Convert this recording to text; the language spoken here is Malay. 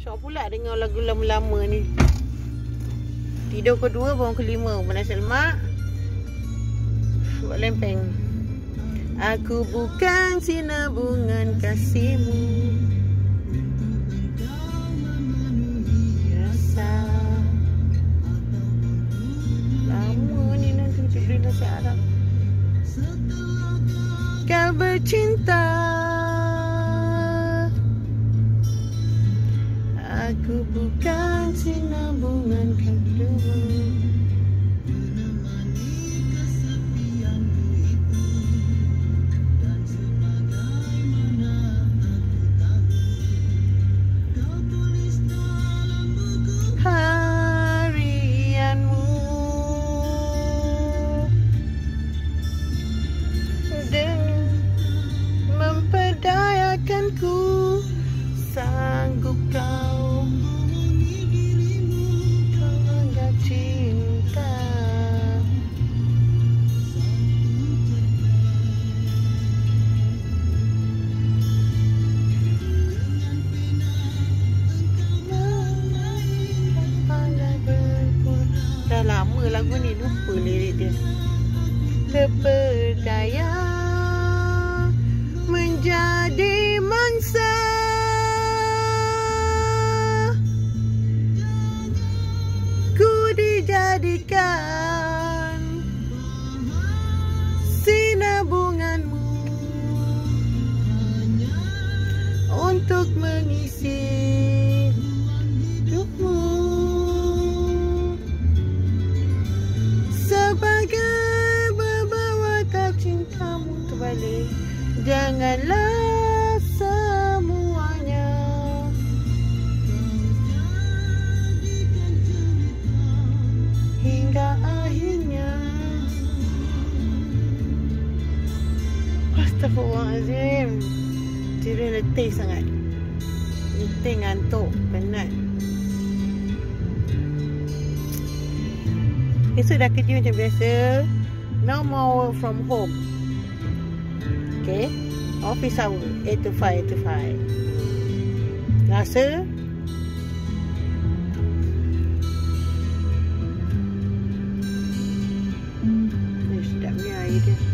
Syok pula dengar lagu lama-lama ni. Tidur kedua, bangun kelima. Menasi lemak. Buat lempeng. Aku bukan sinabungan kasihmu. Bercinta. Aku bukan sinabungan lagu ni lupa lirik dia. Terperdaya Menjadi mangsa. Ku dijadikan Sinabunganmu Untuk mengisi Janganlah semuanya. Hingga akhirnya. Astaghfirullahaladzim. Tidur letih sangat. Letih ngantuk Penat. Esok dah kerja macam biasa. No more from home. Okay office hour 8 to 5 8 to 5 rasa? Sedapnya air dia.